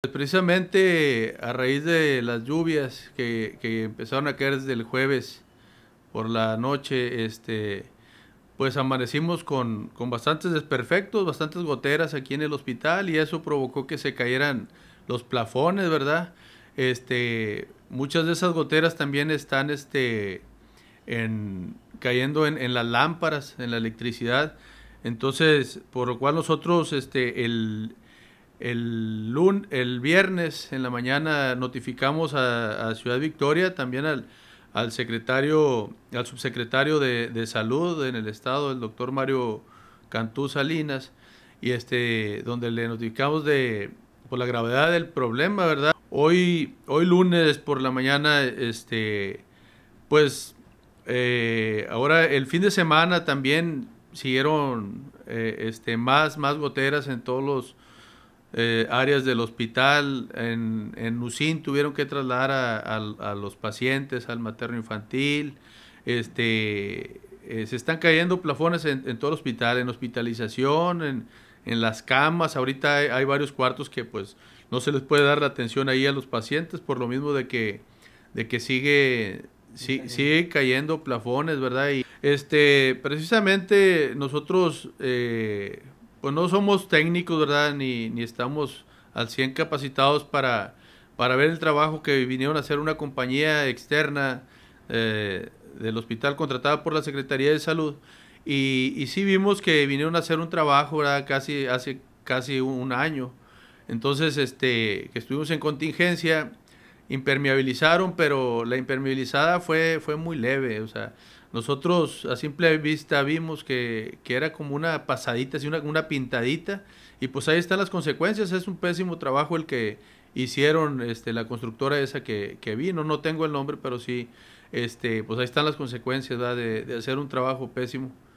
Pues precisamente a raíz de las lluvias que, que, empezaron a caer desde el jueves por la noche, este, pues amanecimos con, con, bastantes desperfectos, bastantes goteras aquí en el hospital y eso provocó que se cayeran los plafones, ¿verdad? Este, muchas de esas goteras también están este, en, cayendo en, las lámparas, en la electricidad. Entonces, por lo cual nosotros, este, el, el, el viernes en la mañana notificamos a, Ciudad Victoria, también al, al secretario, al subsecretario de, Salud en el estado, el doctor Mario Cantú Salinas, y este, donde le notificamos de por la gravedad del problema, ¿verdad? Hoy, hoy lunes por la mañana, este, pues eh, ahora el fin de semana también siguieron eh, este, más, más goteras en todos los eh, áreas del hospital. En, en tuvieron que trasladar a, los pacientes al materno infantil. Este, eh, se están cayendo plafones en, todo el hospital, en hospitalización, en, en las camas. Ahorita hay, varios cuartos que pues no se les puede dar la atención ahí a los pacientes por lo mismo de que, de que sigue, sigue cayendo plafones, ¿verdad? Y este, precisamente nosotros... Eh, pues no somos técnicos, ¿verdad? Ni, ni estamos al 100 capacitados para, para ver el trabajo que vinieron a hacer una compañía externa eh, del hospital contratada por la Secretaría de Salud. Y, y sí vimos que vinieron a hacer un trabajo, ¿verdad? Casi, hace casi un año. Entonces, este, que estuvimos en contingencia, impermeabilizaron, pero la impermeabilizada fue, fue muy leve, o sea, nosotros a simple vista vimos que, era como una pasadita, así una, una pintadita, y pues ahí están las consecuencias, es un pésimo trabajo el que hicieron este, la constructora esa que, que vino, no tengo el nombre, pero sí, este, pues ahí están las consecuencias de, de hacer un trabajo pésimo.